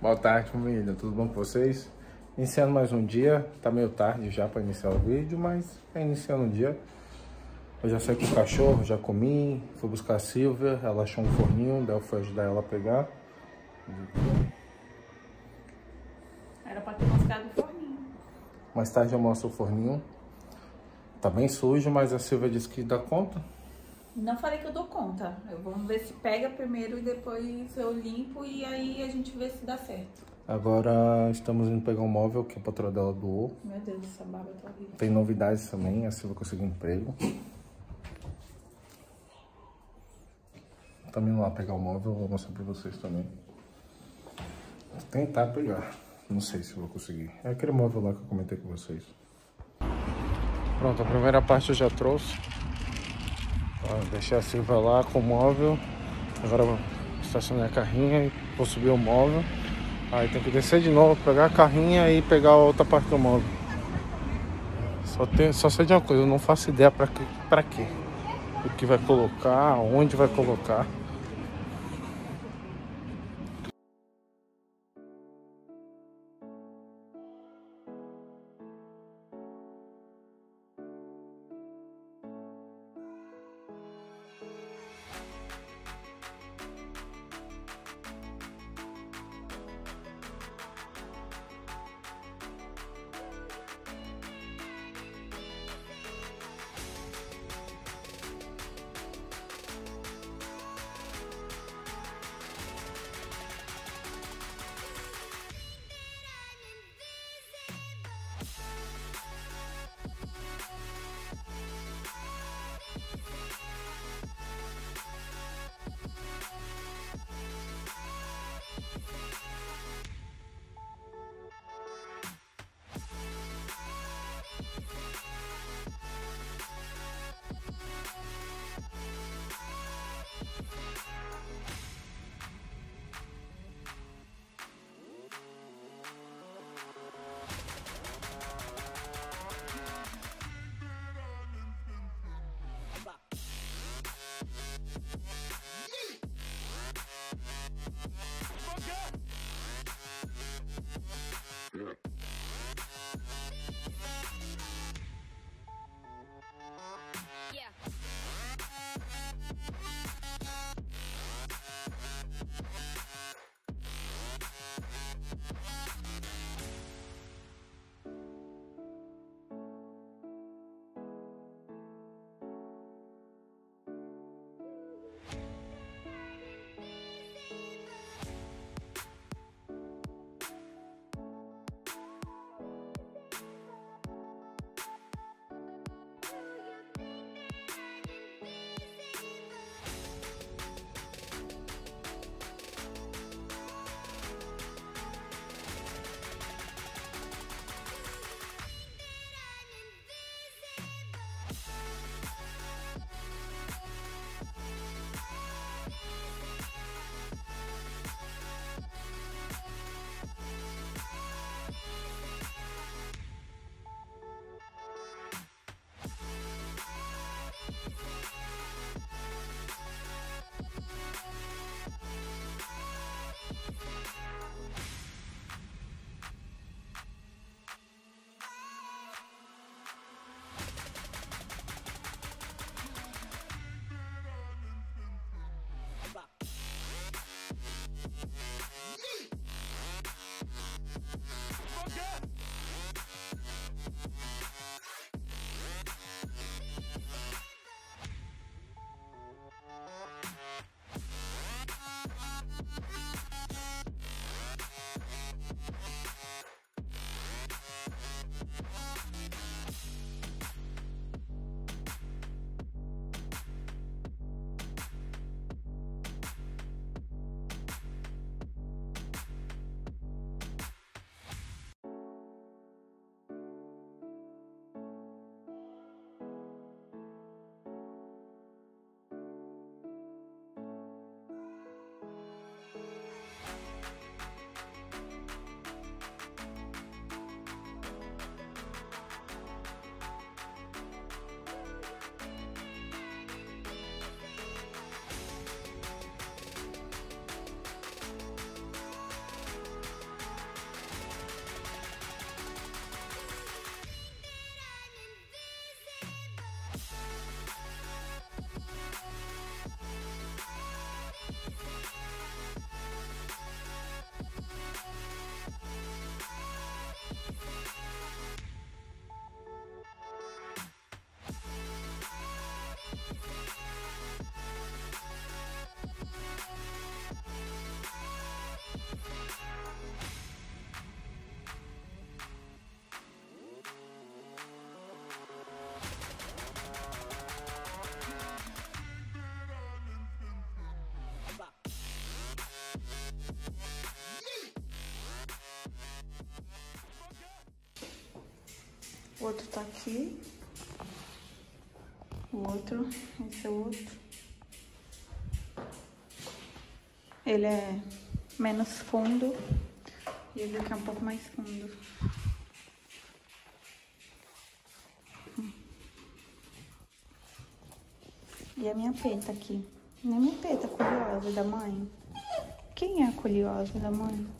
Boa tarde, família. Tudo bom com vocês? Iniciando mais um dia. Tá meio tarde já para iniciar o vídeo, mas é iniciando o dia. Eu já saí com o cachorro, já comi, fui buscar a Silvia, ela achou um forninho, daí eu fui ajudar ela a pegar. Era pra ter mostrado o forninho. Mais tarde eu mostro o forninho. Tá bem sujo, mas a Silvia disse que dá conta. Não falei que eu dou conta. Eu vamos ver se pega primeiro e depois eu limpo e aí a gente vê se dá certo. Agora estamos indo pegar um móvel que a patroa dela doou. Meu Deus, essa barba tá horrível. Tem novidades também, a Silvia conseguiu um emprego. Indo lá pegar o móvel, vou mostrar pra vocês também. Vou tentar pegar. Não sei se vou conseguir. É aquele móvel lá que eu comentei com vocês. Pronto, a primeira parte eu já trouxe. Ó, deixei a Silva lá com o móvel. Agora vou estacionar a carrinha e vou subir o móvel. Aí tem que descer de novo, pegar a carrinha e pegar a outra parte do móvel. Só, tem, só sei de uma coisa, eu não faço ideia pra, que, pra quê. O que vai colocar, onde vai colocar. O outro tá aqui. O outro, esse é o outro. Ele é menos fundo e esse aqui é um pouco mais fundo. E a minha peta aqui. Não é minha peta curiosa da mãe. Quem é a da mãe?